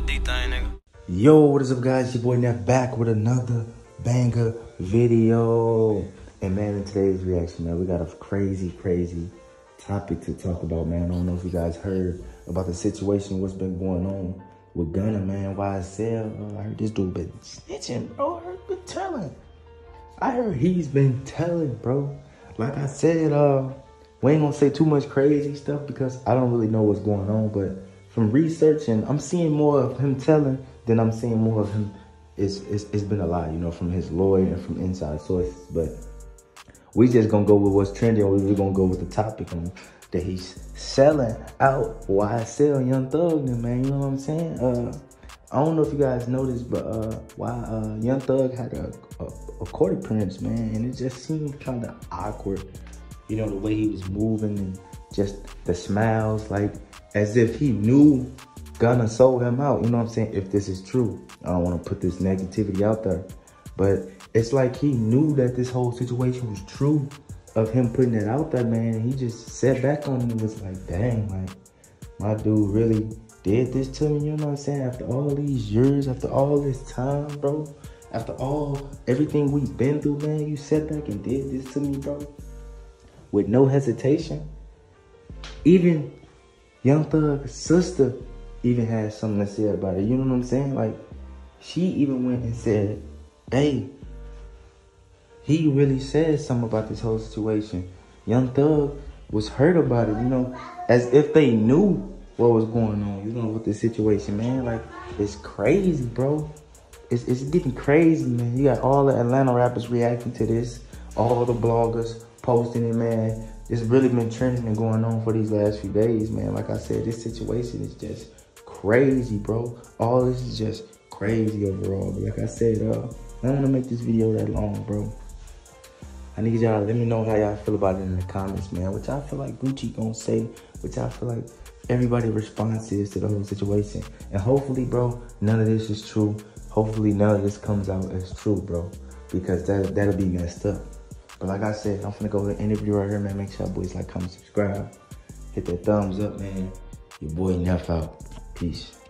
D thing, nigga. Yo, what is up guys? Your boy Neff back with another banger video. And man, in today's reaction, man, we got a crazy, crazy topic to talk about, man. I don't know if you guys heard about the situation, what's been going on with Gunna, man. YSL, uh, I heard this dude been snitching, bro. I heard been telling. I heard he's been telling, bro. Like I said, uh, we ain't gonna say too much crazy stuff because I don't really know what's going on, but from researching, I'm seeing more of him telling than I'm seeing more of him. It's, it's, it's been a lot, you know, from his lawyer and from inside sources. But we just gonna go with what's trending. We're gonna go with the topic on that he's selling out YSL Young Thug, man. You know what I'm saying? Uh, I don't know if you guys noticed, but uh, why uh, Young Thug had a, a, a court appearance, man, and it just seemed kind of awkward. You know the way he was moving and just the smiles, like as if he knew Gunna sold him out. You know what I'm saying? If this is true, I don't want to put this negativity out there, but it's like he knew that this whole situation was true of him putting it out there, man. He just sat back on it and was like, dang, like my dude really did this to me. You know what I'm saying? After all these years, after all this time, bro. After all, everything we've been through, man, you sat back and did this to me, bro. With no hesitation. Even Young Thug's sister even had something to say about it. You know what I'm saying? Like, she even went and said, hey, he really said something about this whole situation. Young Thug was hurt about it, you know, as if they knew what was going on, you know, with the situation, man. Like, it's crazy, bro. It's, it's getting crazy, man. You got all the Atlanta rappers reacting to this, all the bloggers posting it, man. It's really been trending and going on for these last few days, man. Like I said, this situation is just crazy, bro. All this is just crazy overall. But like I said, uh, I don't want to make this video that long, bro. I need y'all to let me know how y'all feel about it in the comments, man. Which y'all feel like Gucci gonna say? which y'all feel like everybody response is to the whole situation? And hopefully, bro, none of this is true. Hopefully, none of this comes out as true, bro. Because that, that'll be messed up. But like I said, I'm finna go to the interview right here, man. Make sure boys like, comment, subscribe. Hit that thumbs up, man. Your boy Neff out. Peace.